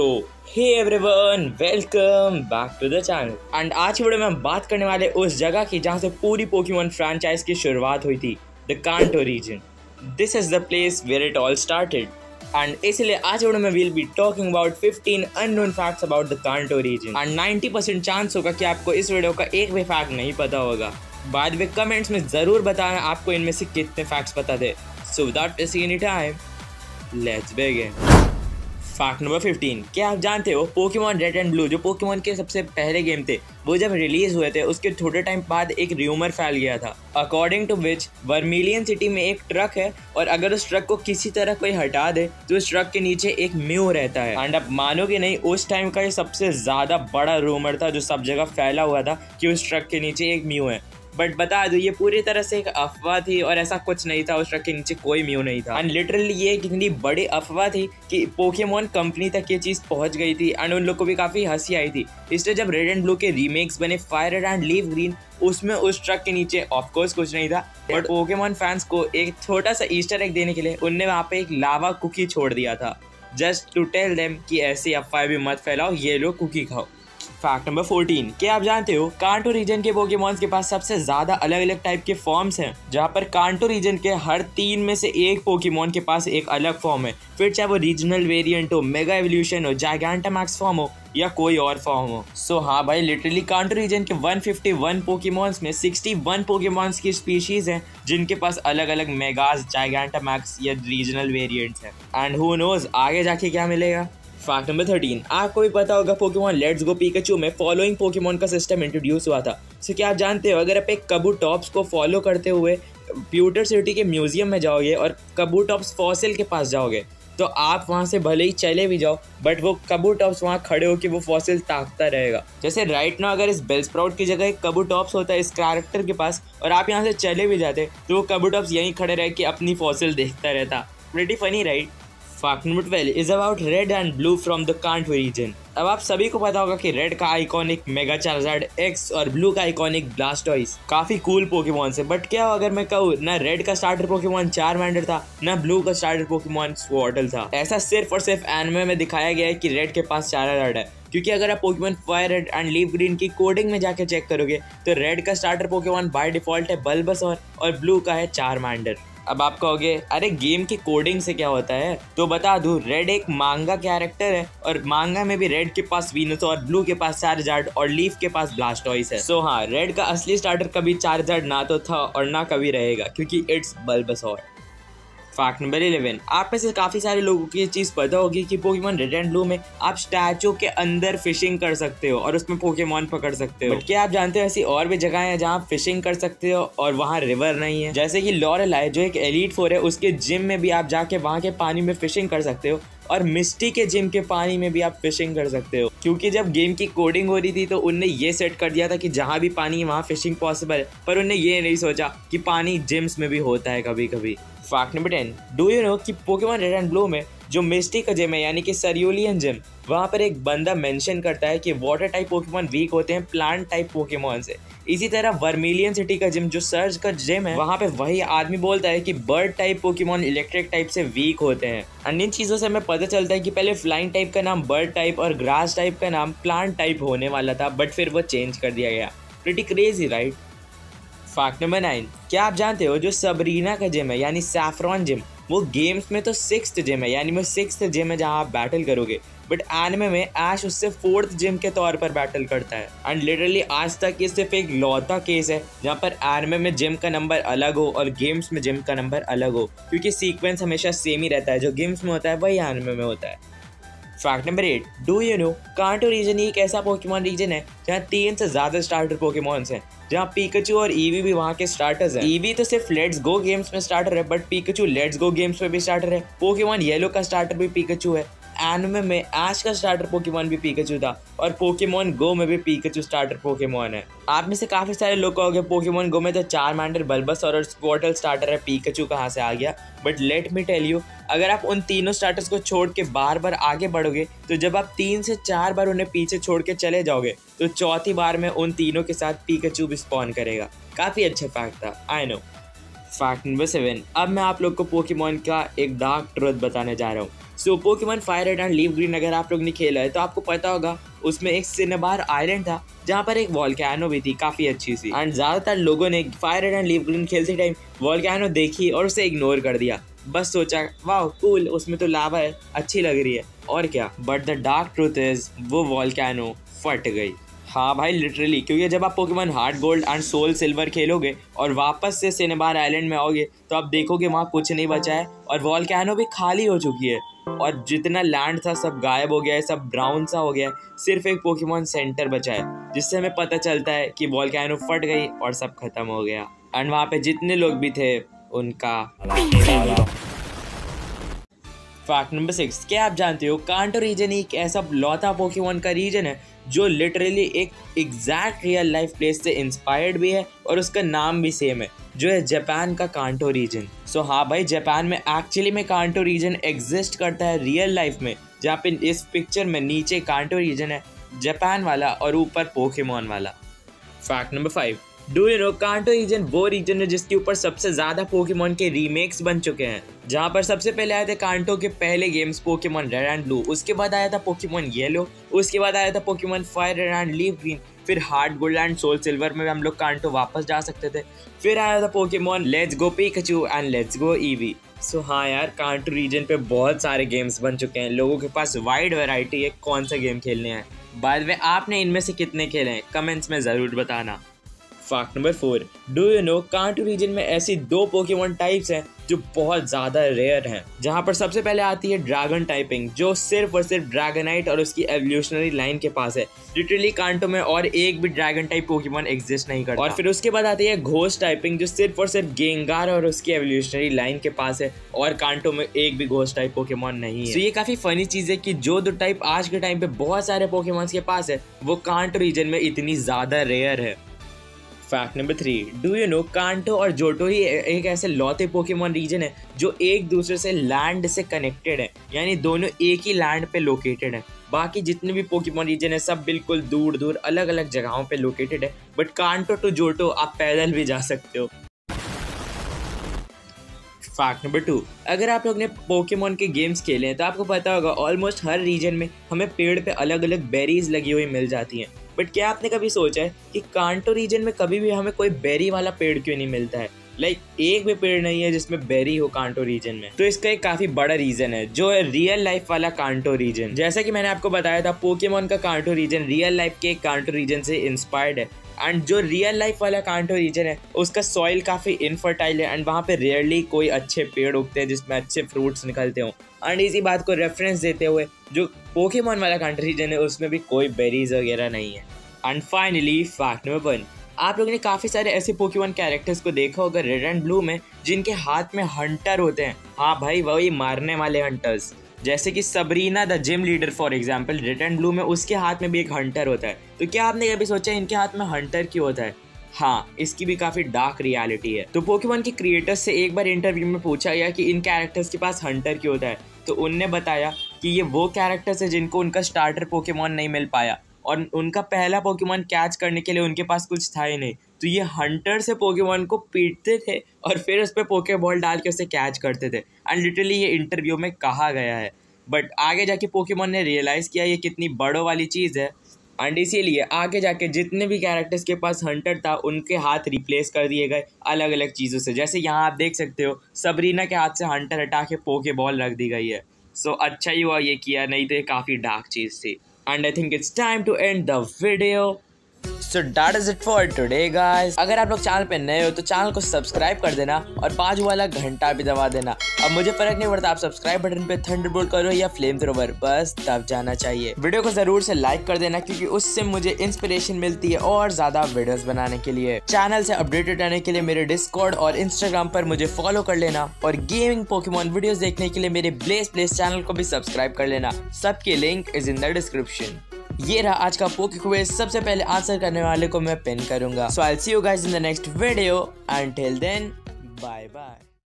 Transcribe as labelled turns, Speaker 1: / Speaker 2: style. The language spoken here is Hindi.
Speaker 1: So hey everyone welcome back to the channel and आज की वीडियो में हम बात करने वाले उस जगह की जहाँ से पूरी पोकेमोन फ्रेंचाइज की शुरुआत हुई थी the Kanto region this is the place where it all started and इसलिए आज वीडियो में will be talking about 15 unknown facts about the Kanto region and 90 percent chance होगा कि आपको इस वीडियो का एक भी फैक्ट नहीं पता होगा. बाद में कमेंट्स में ज़रूर बताना आपको इनमें से कितने फैक्ट्स पता थे. So without any time let's begin fact number fifteen क्या आप जानते हो पोकेमोन रेड एंड ब्लू जो पोकेमोन के सबसे पहले गेम थे, वो जब रिलीज़ हुए थे, उसके थोड़े टाइम बाद एक र्यूमर फैल गया था। According to which Vermilion city में एक ट्रक है, और अगर उस ट्रक को किसी तरह कोई हटा दे तो उस ट्रक के नीचे एक म्यू रहता है। एंड आप मानोगे नहीं, उस टाइम का ये सबसे ज़्यादा बड़ा रूमर था, जो सब जगह फैला हुआ था, कि उस ट्रक के नीचे एक म्यू है। बट बता दो, ये पूरी तरह से एक अफवाह थी और ऐसा कुछ नहीं था, उस ट्रक के नीचे कोई म्यू नहीं था। एंड लिटरली ये कितनी बड़ी अफवाह थी कि पोकेमोन कंपनी तक ये चीज़ पहुँच गई थी एंड उन लोग को भी काफ़ी हँसी आई थी। इसलिए जब रेड एंड ब्लू के रीमेक्स बने फायर एंड लीव ग्रीन उसमें उस ट्रक के नीचे ऑफकोर्स कुछ नहीं था। बट पोकेमोन फैंस को एक छोटा सा ईस्टर एग देने के लिए उनने वहाँ पे एक लावा कुकी छोड़ दिया था। जस्ट टू टेल देम कि ऐसी अफवाह भी मत फैलाओ, ये लोग कुकी खाओ। फैक्ट नंबर फोर्टीन क्या आप जानते हो कांटो रीजन के पोकेमॉन्स के पास सबसे ज़्यादा अलग अलग टाइप के फॉर्म्स हैं जहाँ पर कांटो रीजन के हर तीन में से एक पोकेमॉन के पास एक अलग फॉर्म है। फिर चाहे वो रीजनल वेरिएंट हो मेगा एवोल्यूशन हो जाइगेंटामैक्स फॉर्म हो या कोई और फॉर्म हो। सो so, हाँ भाई लिटरली कांटो रीजन के 151 पोकेमॉन्स में 61 पोकेमॉन्स की स्पीशीज हैं जिनके पास अलग अलग मेगास जाइगेंटामैक्स या रीजनल वेरिएंट्स हैं। एंड हु नोज़ आगे जाके क्या मिलेगा? फैक्ट नंबर थर्टीन आपको भी पता होगा पोकेमोन लेट्स गो पीकाचू में फॉलोइंग पोकेमोन का सिस्टम इंट्रोड्यूस हुआ था। सो क्या आप जानते हो, अगर आप एक कबू टॉप्स को फॉलो करते हुए प्यूटर सिटी के म्यूज़ियम में जाओगे और कबू टॉप्स फॉसिल के पास जाओगे तो आप वहाँ से भले ही चले भी जाओ बट वो कबू टॉप्स वहाँ खड़े होकर वो फॉसिल ताकता रहेगा। जैसे राइट ना अगर इस बेल स्प्राउट की जगह कबू टॉप्स होता है इस कैरेक्टर के पास और आप यहाँ से चले भी जाते तो वो कबू टॉप्स यहीं खड़े रह के अपनी फॉसिल देखता रहता। Pretty funny right fact number twelve is about red and blue from the Kanto region अब आप सभी को पता होगा कि रेड का आइकॉनिक मेगा चार्जार्ड एक्स और ब्लू का आइकॉनिक ब्लास्टॉइस काफ़ी कूल पोकेमोन से। बट क्या अगर मैं कहूँ, ना रेड का स्टार्टर पोकेमोन चार मैंडर था, ना ब्लू का स्टार्टर पोकेमोन स्वॉटल था। ऐसा सिर्फ़ और सिर्फ़ एनमे में दिखाया गया है कि रेड के पास चार रेड है। क्योंकि अगर आप Pokemon Fire Red and Leaf Green की कोडिंग में जाके चेक करोगे तो रेड का स्टार्टर पोकेमोन बाय डिफ़ॉल्ट है बल्बस और ब्लू का है चार मैंडर अब आप कहोगे अरे गेम की कोडिंग से क्या होता है? तो बता दू रेड एक मांगा कैरेक्टर है और मांगा में भी रेड के पास वीनस और ब्लू के पास चार्जार्ड और लीफ के पास ब्लास्ट है। सो so, हाँ रेड का असली स्टार्टर कभी चार्जार्ड ना तो था और ना कभी रहेगा क्योंकि इट्स बल्बस और फैक्ट नंबर इलेवन आप में से काफ़ी सारे लोगों की चीज़ पता होगी कि पोकेमोन रेड एंड ब्लू में आप स्टैचू के अंदर फिशिंग कर सकते हो और उसमें पोकेमोन पकड़ सकते हो। क्या आप जानते हो ऐसी और भी जगह है जहाँ फिशिंग कर सकते हो और वहाँ रिवर नहीं है? जैसे की लॉरल है, जो एक एलिट फोर है, उसके जिम में भी आप जाके वहाँ के पानी में फिशिंग कर सकते हो। और मिस्टी के जिम के पानी में भी आप फिशिंग कर सकते हो। क्योंकि जब गेम की कोडिंग हो रही थी तो उनने ये सेट कर दिया था कि जहाँ भी पानी है, वहाँ फिशिंग पॉसिबल है। पर उनने ये नहीं सोचा कि पानी जिम्स में भी होता है कभी कभी fact number ten do you know कि पोकेमॉन रेड एंड ब्लू में जो मिस्टी का जिम है, यानी कि सरियोलियन जिम वहाँ पर एक बंदा मेंशन करता है कि वाटर टाइप पोकेमोन वीक होते हैं प्लांट टाइप पोकेमोन से। इसी तरह वर्मिलियन सिटी का जिम जो सर्ज का जिम है, वहाँ पे वही आदमी बोलता है कि bird type Pokemon electric type से वीक होते हैं। अन्य चीज़ों से हमें पता चलता है कि पहले फ्लाइंग टाइप का नाम बर्ड टाइप और ग्रास टाइप का नाम प्लांट टाइप होने वाला था बट फिर वो चेंज कर दिया गया। Pretty crazy right fact number nine क्या आप जानते हो जो सबरीना का जिम है, यानी सैफरॉन जिम वो गेम्स में तो सिक्स जिम है, यानी वो सिक्स जिम है जहाँ आप बैटल करोगे। बट एनमे में ऐश उससे फोर्थ जिम के तौर पर बैटल करता है। एंड लिटरली आज तक ये सिर्फ़ एक लौता केस है, जहाँ पर एनमे में जिम का नंबर अलग हो और गेम्स में जिम का नंबर अलग हो। क्योंकि सीक्वेंस हमेशा सेम ही रहता है। जो गेम्स में होता है, वही एनमे में होता है। Fact number eight do you know Kanto region एक ऐसा पोकेमोन रीजन है, जहाँ तीन से ज़्यादा स्टार्टर पोकेमोन हैं, जहाँ पीकचू और ईवी भी वहाँ के स्टार्टर्स हैं। ईवी तो सिर्फ़ लेट्स गो गेम्स में स्टार्टर है but Pikachu let's go games में भी स्टार्टर है। पोकेमॉन येलो का स्टार्टर भी पीकचू है। एनमे में एश का स्टार्टर पोकेमोन भी पीकचू था और पोकेमोन गो में भी पीकचू स्टार्टर पोकेमोन है। आप में से काफ़ी सारे लोग कहोगे पोकेमोन गो में तो चार मैंडर बल्बस और स्क्वाटल स्टार्टर है पीकचू कहाँ से आ गया? But let me tell you अगर आप उन तीनों स्टार्टर्स को छोड़ के बार बार आगे बढ़ोगे तो जब आप तीन से चार बार उन्हें पीछे छोड़ के चले जाओगे तो चौथी बार में उन तीनों के साथ पीकचू भी स्पॉन करेगा। काफ़ी अच्छा फैक्ट था I know fact number seven अब मैं आप लोग को पोकेमोन का एक डार्क ट्रुथ बताने जा रहा हूँ। So Pokemon fire red and leaf green अगर आप लोग ने खेला है तो आपको पता होगा, उसमें एक सिनेबार आइलैंड था, जहाँ पर एक वॉलकैनो भी थी, काफ़ी अच्छी सी। एंड ज़्यादातर लोगों ने fire red and leaf green खेलते टाइम वॉलकैनो देखी और उसे इग्नोर कर दिया। बस सोचा वाह कूल उसमें तो लावा है, अच्छी लग रही है। और क्या? But the dark truth is वो वॉलकैनो फट गई। हाँ भाई लिटरली क्योंकि जब आप Pokemon heart gold and soul silver खेलोगे और वापस से सिनेबार आइलैंड में आओगे तो आप देखोगे वहाँ कुछ नहीं बचा है और वॉल कैनो भी खाली हो चुकी है। और जितना लैंड था सब गायब हो गया है सब ब्राउन सा हो गया है। सिर्फ़ एक पोकेमोन सेंटर बचा है जिससे हमें पता चलता है कि वॉल कैनो फट गई और सब खत्म हो गया। एंड वहाँ पे जितने लोग भी थे उनका फैक्ट नंबर सिक्स क्या आप जानते हो कांटो रीजन एक ऐसा लौता पोकेमोन का रीजन है जो लिटरली एक एग्जैक्ट रियल लाइफ प्लेस से इंस्पायर्ड भी है और उसका नाम भी सेम है, जो है जापान का कांटो रीजन सो हाँ भाई जापान में एक्चुअली में कांटो रीजन एग्जिस्ट करता है रियल लाइफ में, जहाँ पे इस पिक्चर में नीचे कांटो रीजन है जापान वाला और ऊपर पोकेमोन वाला. Fact number five do you know Kanto region, वो रीजन है जिसके ऊपर सबसे ज़्यादा पोकेमोन के रीमेक्स बन चुके हैं। जहाँ पर सबसे पहले आए थे कांटो के पहले games Pokemon red and blue उसके बाद आया था पोकेमोन येलो उसके बाद आया था Pokemon fire red and leaf green फिर heart gold and soul silver में हम लोग कांटो वापस जा सकते थे। फिर आया था Pokemon let's go Pikachu and let's go Eevee so हाँ यार, कांटो रीजन पे बहुत सारे गेम्स बन चुके हैं। लोगों के पास वाइड वेराइटी है कौन सा गेम खेलने हैं। बाद में आपने इनमें से कितने खेले हैं? कमेंट्स में ज़रूर बताना। Fact number four do you know Kanto region में ऐसी दो पोकेमोन टाइप्स हैं जो बहुत ज़्यादा रेयर हैं? जहाँ पर सबसे पहले आती है ड्रैगन टाइपिंग जो सिर्फ़ और सिर्फ़ ड्रैगनाइट और उसकी एवोल्यूशनरी लाइन के पास है। लिटरली कांटो में और एक भी ड्रैगन टाइप पोकेमोन एग्जिस्ट नहीं करता। और फिर उसके बाद आती है घोस्ट टाइपिंग जो सिर्फ़ और सिर्फ़ गेंगार और उसकी एवोल्यूशनरी लाइन के पास है और कांटो में एक भी घोस्ट टाइप पोकेमोन नहीं है। तो ये काफ़ी फनी चीज़ है कि जो दो टाइप आज के टाइम पे बहुत सारे पोकेमोन के पास है, वो कांटो रीजन में इतनी ज़्यादा रेयर है। Fact number three do you know Kanto और जोटो ही एक ऐसे लौते पोकेमोन रीजन है जो एक दूसरे से लैंड से कनेक्टेड है। यानी दोनों एक ही लैंड पे लोकेटेड है। बाकी जितने भी पोकेमोन रीजन है, सब बिल्कुल दूर दूर अलग अलग जगहों पे लोकेटेड है। बट कांटो टू जोटो आप पैदल भी जा सकते हो। फैक्ट नंबर टू अगर आप लोग ने पोकेमोन के गेम्स खेले हैं तो आपको पता होगा ऑलमोस्ट हर रीजन में हमें पेड़ पे अलग अलग बेरीज लगी हुई मिल जाती हैं। बट क्या आपने कभी सोचा है कि कांटो रीजन में कभी भी हमें कोई बेरी वाला पेड़ क्यों नहीं मिलता है? लाइक like, एक भी पेड़ नहीं है जिसमें बेरी हो कांटो रीजन में। तो इसका एक काफ़ी बड़ा रीजन है जो है रियल लाइफ वाला कांटो रीजन जैसा कि मैंने आपको बताया था पोकेमोन का कांटो रीजन रियल लाइफ के कांटो रीजन से इंस्पायर्ड है। एंड जो रियल लाइफ वाला कांटो रीजन है, उसका सॉइल काफ़ी इनफर्टाइल है एंड वहाँ पे रेयरली कोई अच्छे पेड़ उगते हैं जिसमें अच्छे फ्रूट्स निकलते हों। एंड इसी बात को रेफरेंस देते हुए, जो पोकेमोन वाला कांटो रीजन है, उसमें भी कोई बेरीज वगैरह नहीं है। And finally fact number one आप लोगों ने काफ़ी सारे ऐसे पोकेमोन कैरेक्टर्स को देखा होगा रेड एंड ब्लू में, जिनके हाथ में हंटर होते हैं। हाँ भाई, वही मारने वाले हंटर्स जैसे कि Sabrina the gym leader for example red and blue में उसके हाथ में भी एक हंटर होता है। तो क्या आपने कभी सोचा इनके हाथ में हंटर क्यों होता है? हाँ इसकी भी काफ़ी डार्क रियलिटी है। तो पोकेमोन के क्रिएटर्स से एक बार इंटरव्यू में पूछा गया कि इन कैरेक्टर्स के पास हंटर क्यों होता है। तो उनने बताया कि ये वो कैरेक्टर्स है जिनको उनका स्टार्टर पोकेमोन नहीं मिल पाया। और उनका पहला पोकेमोन कैच करने के लिए उनके पास कुछ था ही नहीं। तो ये हंटर से पोकेमोन को पीटते थे और फिर उस पर पोके बॉल डाल के उसे कैच करते थे। एंड लिटरली ये इंटरव्यू में कहा गया है। बट आगे जाके पोकेमोन ने रियलाइज़ किया ये कितनी बड़ों वाली चीज़ है। एंड इसीलिए आगे जाके जितने भी कैरेक्टर्स के पास हंटर था उनके हाथ रिप्लेस कर दिए गए अलग अलग चीज़ों से। जैसे यहाँ आप देख सकते हो सबरीना के हाथ से हंटर हटा के पोके बॉल रख दी गई है। सो so, अच्छा ही हुआ ये किया नहीं तो ये काफ़ी डार्क चीज़ थी। And I think it's time to end the video. So that is it for today guys अगर आप लोग चैनल पे नए हो तो चैनल को सब्सक्राइब कर देना और बाजू वाला घंटा भी दबा देना। अब मुझे फ़र्क नहीं पड़ता, आप सब्सक्राइब बटन पे थंडर करो या फ्लेम थ्रोवर बस तब जाना चाहिए। वीडियो को ज़रूर से लाइक कर देना, क्योंकि उससे मुझे इंस्पिरेशन मिलती है और ज़्यादा वीडियोस बनाने के लिए। चैनल से अपडेटेड रहने के लिए मेरे डिस्कॉर्ड और इंस्टाग्राम पर मुझे फॉलो कर लेना और गेमिंग पोकेमोन वीडियोस देखने के लिए मेरे ब्लेस प्लेस चैनल को भी सब्सक्राइब कर लेना। सबके link is in the description ये रहा आज का पोके क्विज सबसे पहले आंसर करने वाले को मैं पिन करूँगा। So I see you guys in the next video and till then bye bye